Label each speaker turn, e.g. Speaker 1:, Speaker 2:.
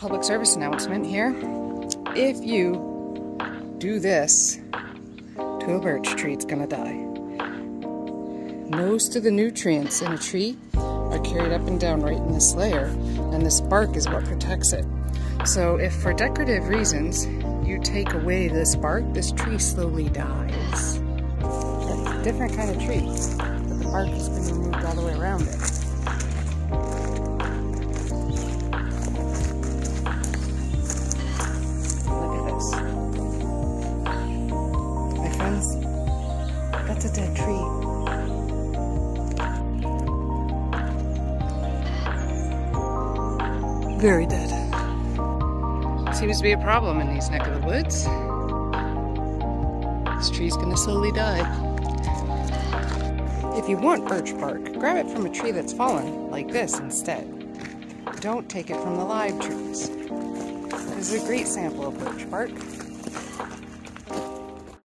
Speaker 1: public service announcement here. If you do this to a birch tree, it's gonna die. Most of the nutrients in a tree are carried up and down right in this layer, and this bark is what protects it. So if for decorative reasons you take away this bark, this tree slowly dies. Different kind of tree, but the bark has been removed all the way around it. That's a dead tree. Very dead. Seems to be a problem in these neck of the woods. This tree's gonna slowly die. If you want birch bark, grab it from a tree that's fallen, like this instead. Don't take it from the live trees. This is a great sample of birch bark.